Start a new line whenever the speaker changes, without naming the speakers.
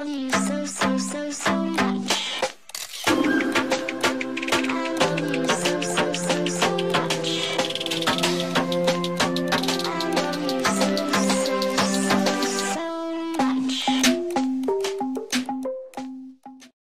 love you so, so, so, so much. Thank you.